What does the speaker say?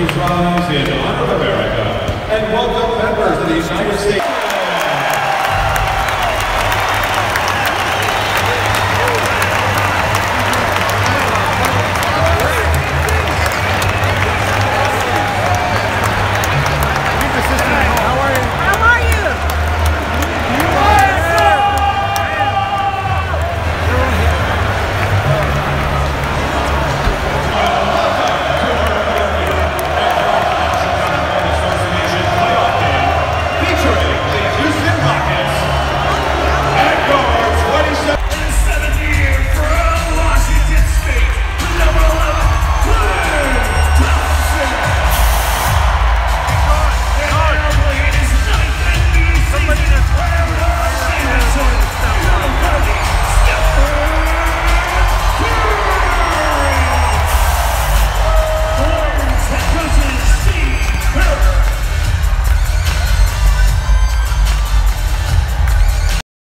Please rise in honor of America and welcome members of the United States.